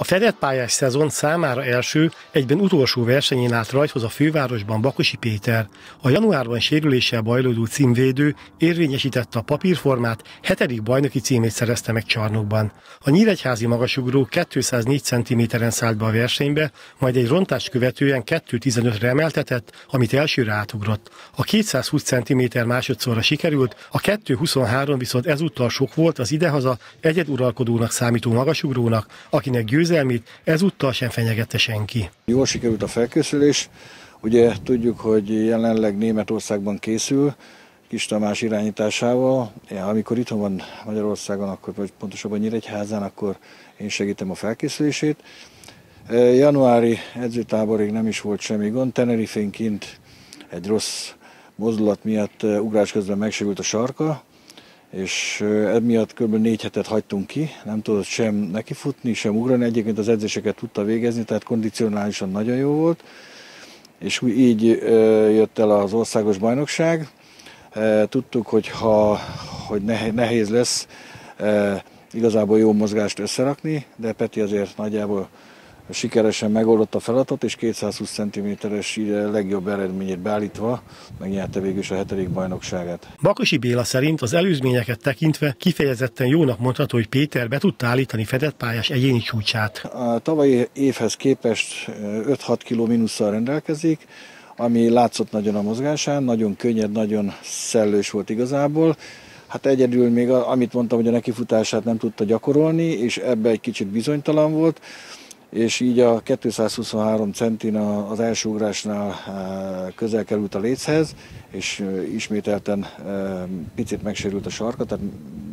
A fedett pályás szezon számára első, egyben utolsó versenyén állt rajthoz a fővárosban Bakosi Péter. A januárban sérüléssel bajlódó címvédő érvényesítette a papírformát, hetedik bajnoki címét szerezte meg csarnokban. A nyíregyházi magasugró 204 cm-en szállt be a versenybe, majd egy rontást követően 2.15-re emeltetett, amit elsőre átugrott. A 220 cm másodszorra sikerült, a 2.23 viszont ezúttal sok volt az idehaza egyeduralkodónak számító magasugrónak, akinek győz győzelmét ezúttal sem fenyegette senki. Jól sikerült a felkészülés, ugye tudjuk, hogy jelenleg Németországban készül, Kis Tamás irányításával. Ja, amikor itthon van Magyarországon, akkor, vagy pontosabban Nyíregyházán, akkor én segítem a felkészülését. E, januári edzőtáborig nem is volt semmi gond. Tenerifén egy rossz mozdulat miatt e, ugrás közben megsérült a sarka, és emiatt kb. négy hetet hagytunk ki, nem tudott sem nekifutni, sem ugrani, egyébként az edzéseket tudta végezni, tehát kondicionálisan nagyon jó volt, és így jött el az országos bajnokság. Tudtuk, hogy ha hogy nehéz lesz igazából jó mozgást összerakni, de Peti azért nagyjából sikeresen megoldott a feladatot, és 220 cm-es legjobb eredményét beállítva megnyerte végül is a hetedik bajnokságát. Bakosi Béla szerint az előzményeket tekintve kifejezetten jónak mondható, hogy Péter be tudta állítani fedett pályás egyéni csúcsát. A tavalyi évhez képest 5-6 kg mínusszal rendelkezik, ami látszott nagyon a mozgásán, nagyon könnyed, nagyon szellős volt igazából. Hát egyedül még, amit mondtam, hogy a nekifutását nem tudta gyakorolni, és ebbe egy kicsit bizonytalan volt és így a 223 centin az első ugrásnál eh, közel került a léchez, és eh, ismételten eh, picit megsérült a sarka, tehát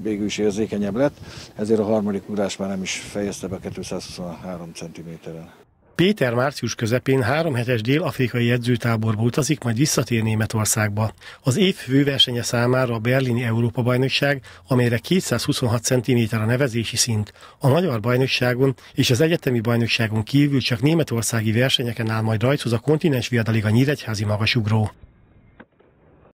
végül is érzékenyebb lett, ezért a harmadik ugrás már nem is fejezte be 223 cm-en. Péter március közepén három hetes dél-afrikai edzőtáborba utazik, majd visszatér Németországba. Az év főversenye számára a berlini Európa-bajnokság, amelyre 226 cm a nevezési szint. A magyar bajnokságon és az egyetemi bajnokságon kívül csak németországi versenyeken áll majd rajthoz a kontinens viadaliga nyíregyházi magasugró.